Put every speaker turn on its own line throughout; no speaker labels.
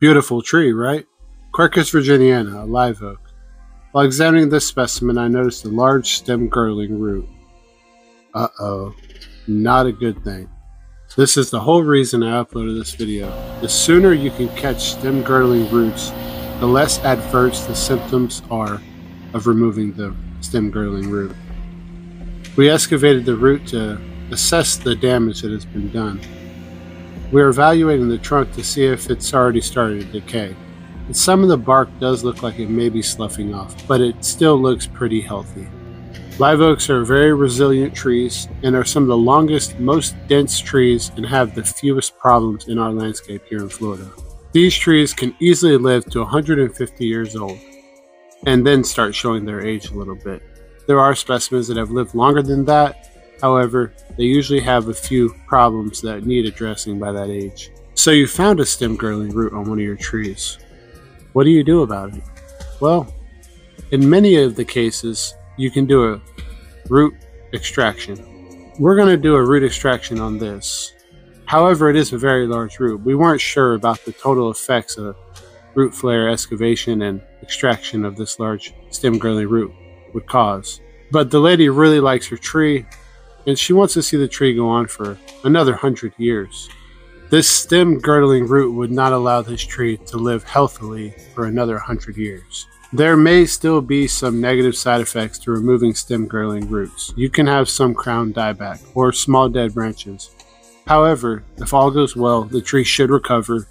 Beautiful tree, right? Quercus virginiana, a live oak. While examining this specimen, I noticed a large stem girdling root. Uh oh, not a good thing. This is the whole reason I uploaded this video. The sooner you can catch stem girdling roots, the less adverse the symptoms are of removing the stem girdling root. We excavated the root to assess the damage that has been done. We are evaluating the trunk to see if it's already started to decay. And some of the bark does look like it may be sloughing off, but it still looks pretty healthy. Live oaks are very resilient trees and are some of the longest, most dense trees and have the fewest problems in our landscape here in Florida. These trees can easily live to 150 years old and then start showing their age a little bit. There are specimens that have lived longer than that, However, they usually have a few problems that need addressing by that age. So you found a stem girdling root on one of your trees. What do you do about it? Well, in many of the cases, you can do a root extraction. We're going to do a root extraction on this. However, it is a very large root. We weren't sure about the total effects of root flare excavation and extraction of this large stem girdling root would cause. But the lady really likes her tree and she wants to see the tree go on for another hundred years. This stem girdling root would not allow this tree to live healthily for another hundred years. There may still be some negative side effects to removing stem girdling roots. You can have some crown dieback or small dead branches. However, if all goes well, the tree should recover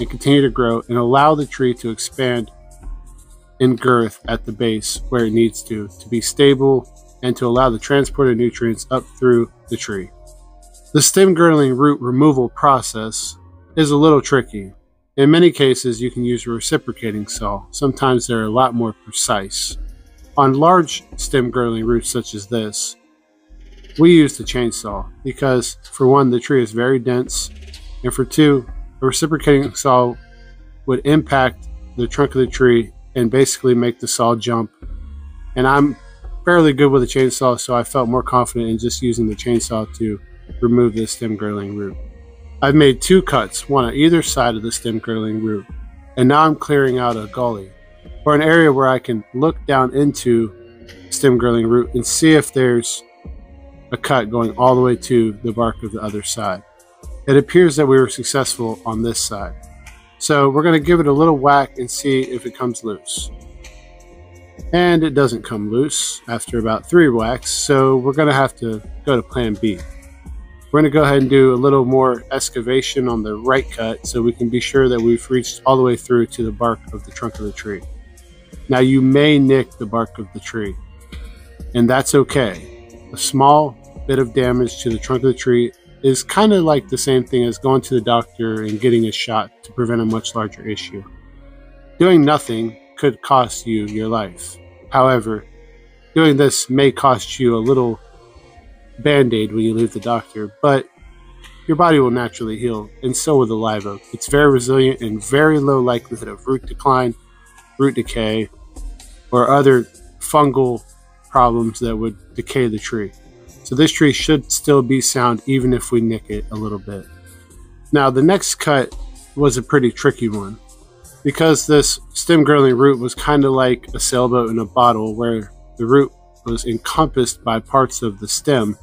and continue to grow and allow the tree to expand in girth at the base where it needs to to be stable and to allow the transport of nutrients up through the tree. The stem girdling root removal process is a little tricky. In many cases, you can use a reciprocating saw. Sometimes they're a lot more precise. On large stem girdling roots such as this, we use the chainsaw because, for one, the tree is very dense, and for two, a reciprocating saw would impact the trunk of the tree and basically make the saw jump. And I'm fairly good with a chainsaw, so I felt more confident in just using the chainsaw to remove this stem girdling root. I've made two cuts, one on either side of the stem girdling root, and now I'm clearing out a gully, or an area where I can look down into stem girdling root and see if there's a cut going all the way to the bark of the other side. It appears that we were successful on this side. So we're going to give it a little whack and see if it comes loose and it doesn't come loose after about three whacks, so we're going to have to go to plan B. We're going to go ahead and do a little more excavation on the right cut so we can be sure that we've reached all the way through to the bark of the trunk of the tree. Now you may nick the bark of the tree, and that's okay. A small bit of damage to the trunk of the tree is kind of like the same thing as going to the doctor and getting a shot to prevent a much larger issue. Doing nothing could cost you your life. However, doing this may cost you a little band aid when you leave the doctor, but your body will naturally heal, and so will the live oak. It's very resilient and very low likelihood of root decline, root decay, or other fungal problems that would decay the tree. So this tree should still be sound even if we nick it a little bit. Now the next cut was a pretty tricky one because this stem girdling root was kind of like a sailboat in a bottle where the root was encompassed by parts of the stem,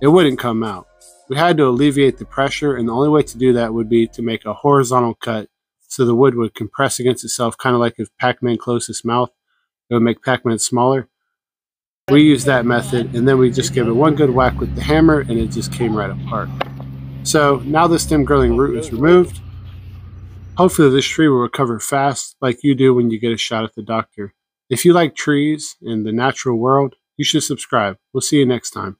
it wouldn't come out. We had to alleviate the pressure, and the only way to do that would be to make a horizontal cut so the wood would compress against itself, kind of like if Pac Man closed his mouth, it would make Pac Man smaller. We used that method, and then we just gave it one good whack with the hammer, and it just came right apart. So now the stem girdling root is removed. Hopefully, this tree will recover fast, like you do when you get a shot at the doctor. If you like trees and the natural world, you should subscribe. We'll see you next time.